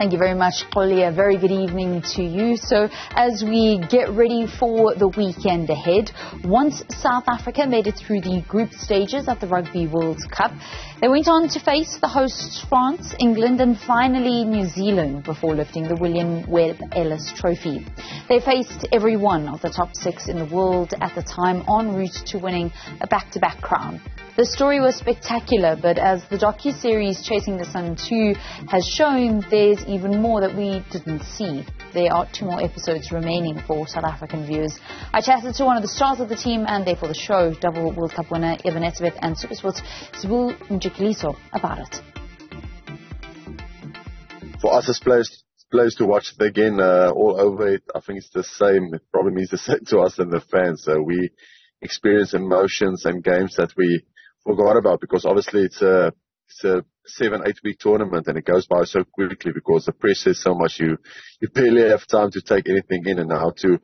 Thank you very much, Kolia. Very good evening to you. So, as we get ready for the weekend ahead, once South Africa made it through the group stages of the Rugby World Cup, they went on to face the hosts France, England, and finally New Zealand before lifting the William Webb Ellis Trophy. They faced every one of the top six in the world at the time en route to winning a back to back crown. The story was spectacular, but as the docu-series Chasing the Sun 2 has shown, there's even more that we didn't see. There are two more episodes remaining for South African viewers. I chatted to one of the stars of the team and therefore the show, double World Cup winner Eben Etzebeth and super Supersport's Sbu Mjikeliso about it. For us as players, players to watch it again uh, all over it, I think it's the same. It probably means the same to us and the fans. So we experience emotions and games that we forgot about because obviously it's a it's a seven eight week tournament and it goes by so quickly because the pressure is so much you you barely have time to take anything in and now to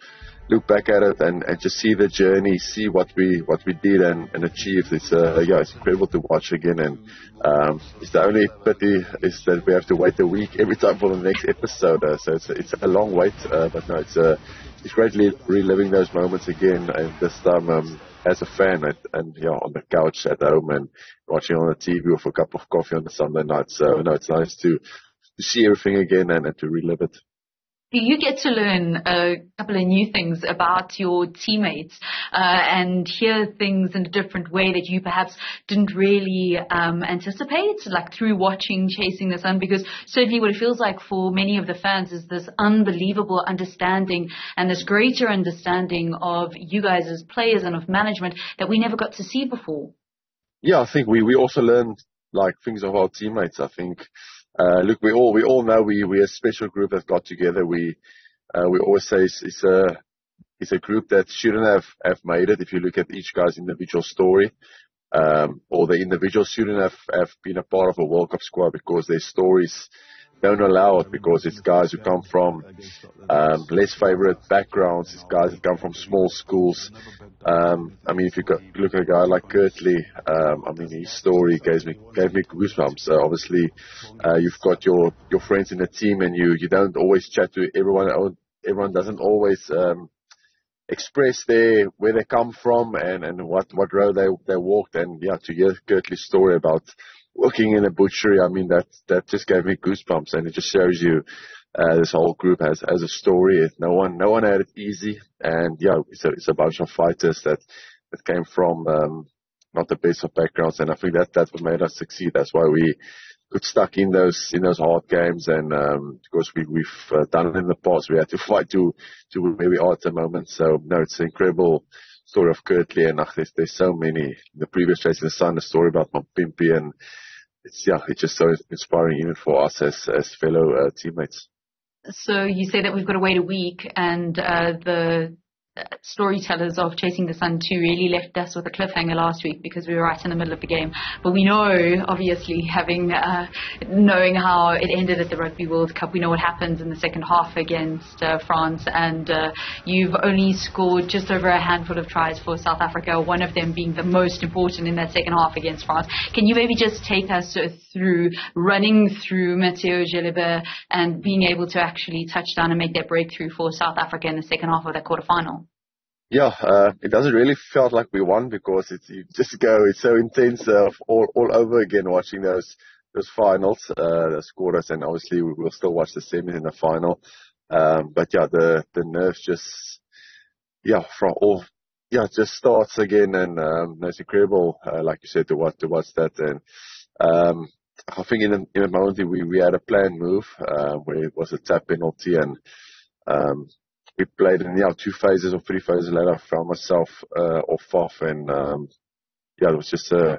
look back at it and, and just see the journey, see what we what we did and, and achieved. It's uh, yeah, it's incredible to watch again. And um, it's the only pity is that we have to wait a week every time for the next episode. Uh, so it's it's a long wait, uh, but no, it's uh, it's greatly reliving those moments again. And this time um, as a fan and, and yeah, on the couch at home and watching on the TV with a cup of coffee on a Sunday night. So no, it's nice to to see everything again and, and to relive it you get to learn a couple of new things about your teammates uh, and hear things in a different way that you perhaps didn't really um, anticipate, like through watching Chasing the Sun, because certainly what it feels like for many of the fans is this unbelievable understanding and this greater understanding of you guys as players and of management that we never got to see before. Yeah, I think we, we also learned like things of our teammates. I think uh, look, we all we all know we we're a special group that got together. We uh, we always say it's, it's a it's a group that shouldn't have have made it. If you look at each guy's individual story, um, or the individual shouldn't have have been a part of a World Cup squad because their stories don't allow it because it's guys who come from um, less favorite backgrounds. It's guys that come from small schools. Um, I mean, if you look at a guy like Kurt-Lee, um, I mean, his story gave me gave me goosebumps. Uh, obviously, uh, you've got your your friends in the team, and you you don't always chat to everyone. Everyone doesn't always um, express their where they come from and and what what road they they walked. And yeah, to hear Kurt-Lee's story about working in a butchery, I mean, that, that just gave me goosebumps and it just shows you, uh, this whole group has, has a story. No one, no one had it easy. And yeah, it's a, it's a bunch of fighters that, that came from, um, not the best of backgrounds. And I think that, that's what made us succeed. That's why we got stuck in those, in those hard games. And, um, because we, we've uh, done it in the past, we had to fight to, to where we are at the moment. So no, it's an incredible story of Kurt-Lee and there's, there's so many. The previous race in the sun, the story about Mapimpi and it's yeah, it's just so inspiring even for us as as fellow uh, teammates. So you say that we've got to wait a week, and uh, the storytellers of Chasing the Sun 2 really left us with a cliffhanger last week because we were right in the middle of the game. But we know, obviously, having uh, knowing how it ended at the Rugby World Cup, we know what happens in the second half against uh, France. And uh, you've only scored just over a handful of tries for South Africa, one of them being the most important in that second half against France. Can you maybe just take us through running through Matthieu Jalibert and being able to actually touch down and make that breakthrough for South Africa in the second half of that quarterfinal? Yeah, uh, it doesn't really felt like we won because it's you just go. It's so intense uh, all all over again watching those those finals, uh, the quarters, and obviously we will still watch the semis in the final. Um, but yeah, the the nerves just yeah from all yeah just starts again, and um, it's incredible, uh, like you said, to watch to watch that. And um, I think in a, in a moment we we had a planned move uh, where it was a tap penalty and. Um, we played in yeah two phases or three phases later. I found myself uh, off off, and um, yeah, it was just uh,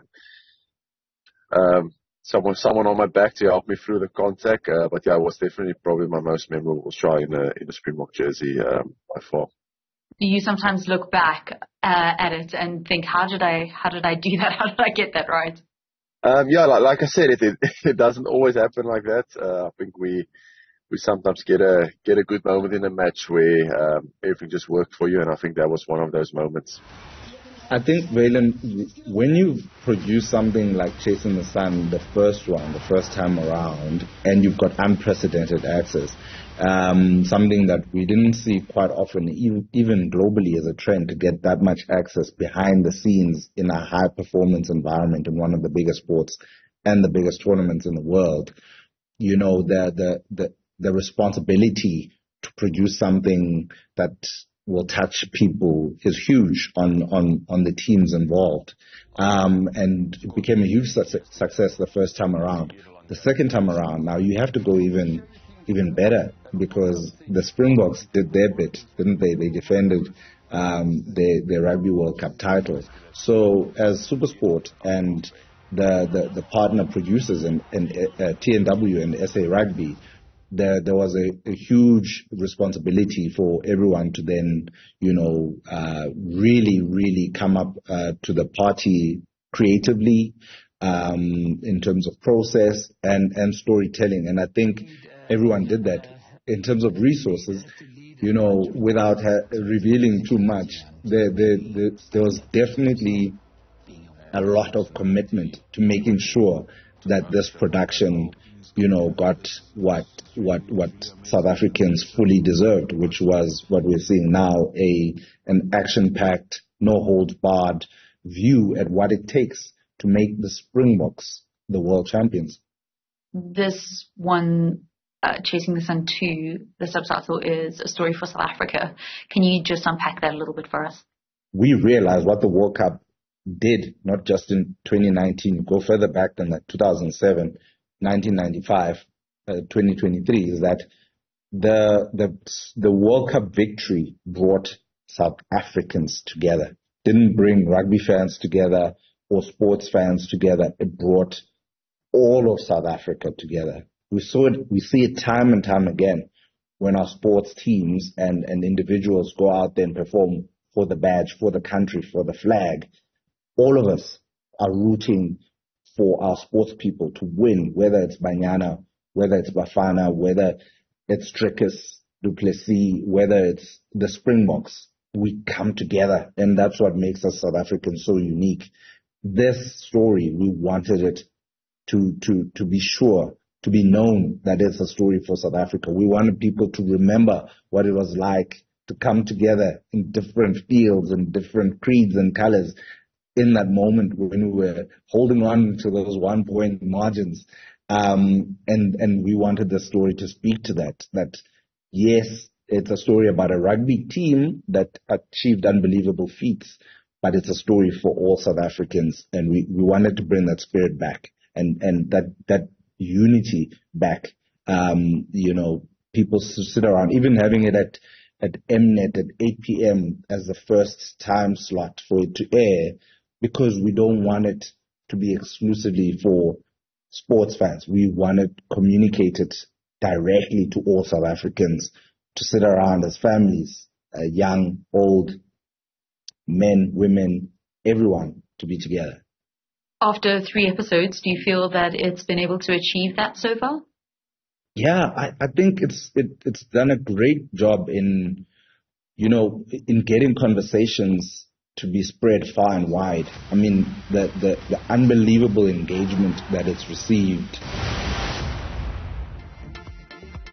um, someone someone on my back to help me through the contact. Uh, but yeah, it was definitely probably my most memorable try in a in a Springbok jersey um, by far. Do you sometimes look back uh, at it and think, how did I how did I do that? How did I get that right? Um, yeah, like, like I said, it, it, it doesn't always happen like that. Uh, I think we we sometimes get a get a good moment in a match where um, everything just worked for you, and I think that was one of those moments. I think, Valen, when you produce something like Chasing the Sun, the first one, the first time around, and you've got unprecedented access, um, something that we didn't see quite often, even globally as a trend, to get that much access behind the scenes in a high performance environment in one of the biggest sports and the biggest tournaments in the world. You know, the, the, the, the responsibility to produce something that will touch people is huge on, on, on the teams involved. Um, and it became a huge su- success the first time around. The second time around, now you have to go even even better because the Springboks did their bit, didn't they? They defended um, their, their Rugby World Cup title. So as Supersport and the, the, the partner producers in, in uh, TNW and SA Rugby, there there was a, a, huge responsibility for everyone to then, you know, uh, really really come up uh, to the party creatively um, in terms of process and and storytelling. And I think everyone did that in terms of resources. You know, without ha- revealing too much, there, there, there, there was definitely a lot of commitment to making sure that this production you know, got what what what South Africans fully deserved, which was what we're seeing now a an action-packed, no holds barred view at what it takes to make the Springboks the world champions. This one, uh, Chasing the Sun 2, the subtitle is a story for South Africa. Can you just unpack that a little bit for us? We realized what the World Cup did, not just in 2019, go further back than that, 2007, 1995, uh, 2023 is that the the the World Cup victory brought South Africans together. Didn't bring rugby fans together or sports fans together. It brought all of South Africa together. We saw it. We see it time and time again when our sports teams and and individuals go out there and perform for the badge, for the country, for the flag. All of us are rooting for our sports people to win, whether it's Banyana, whether it's Bafana, whether it's Dricus, du Plessis, whether it's the Springboks. We come together, and that's what makes us South Africans so unique. This story, we wanted it to to to be sure to be known that it's a story for South Africa. We wanted people to remember what it was like to come together in different fields and different creeds and colors in that moment when we were holding on to those one point margins. Um, and, and we wanted the story to speak to that, that yes, it's a story about a rugby team that achieved unbelievable feats, but it's a story for all South Africans. And we, we wanted to bring that spirit back and, and that, that unity back. Um, you know, people sit around, even having it at, at Mnet at 8 p.m. as the first time slot for it to air because we don't want it to be exclusively for sports fans. We want it communicated directly to all South Africans to sit around as families, uh, young, old, men, women, everyone to be together. After three episodes, do you feel that it's been able to achieve that so far? Yeah, I, I think it's it, it's done a great job in you know in getting conversations to be spread far and wide. I mean, the, the, the unbelievable engagement that it's received